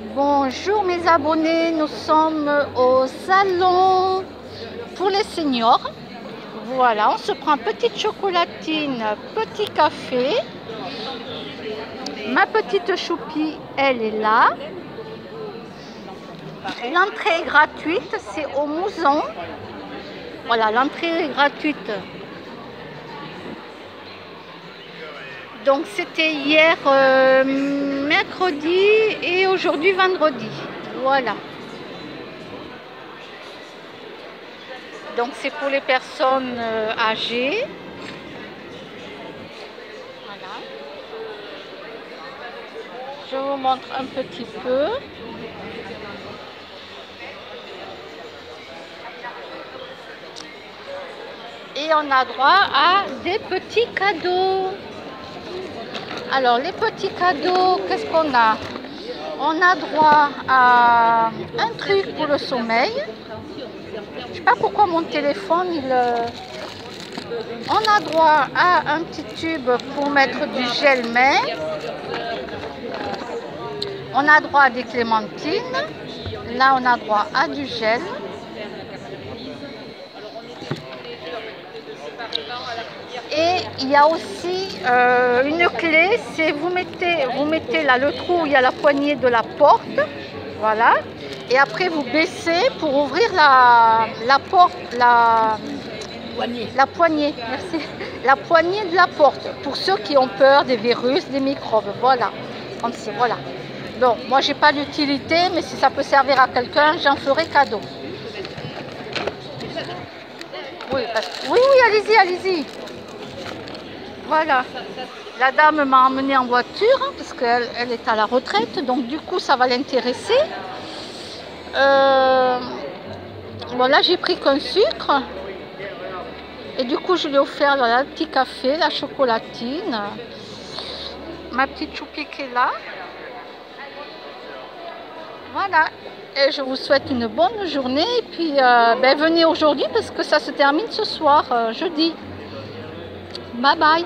Bonjour mes abonnés, nous sommes au salon pour les seniors. Voilà, on se prend petite chocolatine, petit café. Ma petite choupie, elle est là. L'entrée est gratuite, c'est au Mouzon. Voilà, l'entrée est gratuite. Donc c'était hier euh, mercredi et aujourd'hui vendredi. Voilà. Donc c'est pour les personnes euh, âgées. Voilà. Je vous montre un petit peu. Et on a droit à des petits cadeaux. Alors, les petits cadeaux, qu'est-ce qu'on a? On a droit à un truc pour le sommeil. Je ne sais pas pourquoi mon téléphone, il... Euh, on a droit à un petit tube pour mettre du gel main. On a droit à des clémentines. Là, on a droit à du gel. Et il y a aussi euh, une clé, c'est vous mettez, vous mettez là le trou où il y a la poignée de la porte, voilà. Et après vous baissez pour ouvrir la, la porte, la poignée. la poignée, merci, la poignée de la porte pour ceux qui ont peur des virus, des microbes, voilà, comme ça, voilà. Bon, moi j'ai pas d'utilité, mais si ça peut servir à quelqu'un, j'en ferai cadeau. Oui, oui, oui allez-y, allez-y. Voilà. La dame m'a emmené en voiture hein, parce qu'elle elle est à la retraite, donc du coup ça va l'intéresser. Euh, bon là j'ai pris qu'un sucre. Et du coup je lui ai offert le petit café, la chocolatine. Ma petite choupie qui est là. Voilà. Et je vous souhaite une bonne journée. Et puis euh, ben, venez aujourd'hui parce que ça se termine ce soir, euh, jeudi. Bye bye